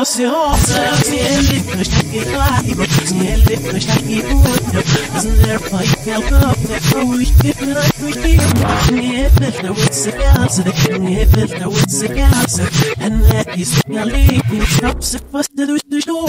Isn't not and that is the first to the door.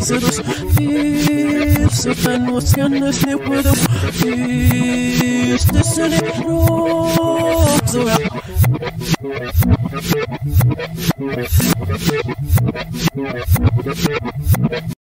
Serus Fierce Fenosiones ne puedo Este cerebro